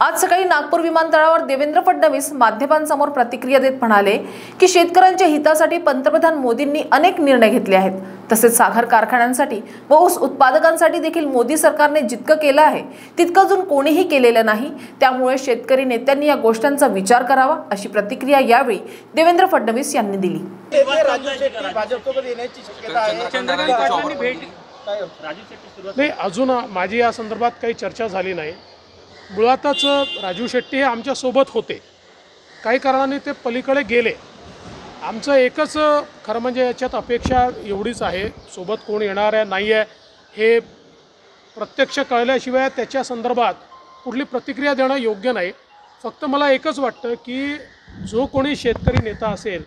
आज सकाळी नागपूर विमानतळावर देवेंद्र फडणवीस माध्यमांसमोर प्रतिक्रिया देत म्हणाले की शेतकऱ्यांच्या हितासाठी पंतप्रधान मोदींनी अनेक निर्णय घेतले आहेत. तसेच साखर कारखान्यांसाठी व ऊस उत्पादकांसाठी देखील मोदी सरकारने जितकं केलं आहे तितकं अजून कोणीही केलेलं नाही. त्यामुळे शेतकरी नेत्यांनी या गोष्टींचा विचार करावा अशी प्रतिक्रिया यावेळी देवेंद्र फडणवीस यांनी दिली. नाही अजून माझी या संदर्भात काही चर्चा झाली नाही. मुळातच राजू शेट्टी हे आमच्यासोबत होते. काही कारणाने ते पलीकडे गेले. आमचं एकच खरं म्हणजे याच्यात अपेक्षा एवढीच आहे सोबत कोण येणार आहे नाही आहे हे प्रत्यक्ष कळल्याशिवाय त्याच्या संदर्भात कुठली प्रतिक्रिया देणं योग्य नाही. फक्त मला एकच वाटतं की जो कोणी शेतकरी नेता असेल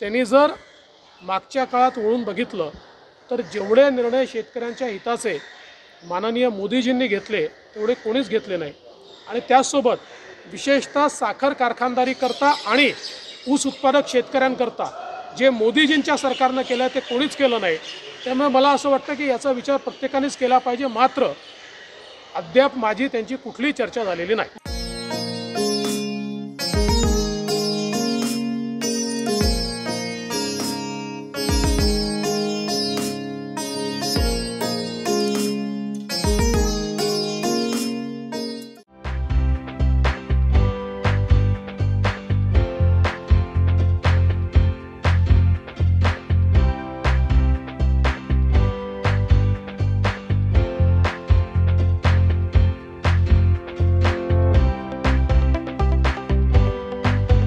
त्यांनी जर मागच्या काळात वळून बघितलं तर जेवढे निर्णय शेतकऱ्यांच्या हिताचे माननीय मोदीजींनी घेतले तेवढे कोणीच घेतले नाही. आणि त्याचसोबत विशेषतः साखर कारखानदारीकरता आणि ऊस उत्पादक शेतकऱ्यांकरता जे मोदीजींच्या सरकारनं केलं ते कोणीच केलं नाही. त्यामुळे मला असं वाटतं की याचा विचार प्रत्येकानेच केला पाहिजे. मात्र अद्याप माझी त्यांची कुठलीही चर्चा झालेली नाही.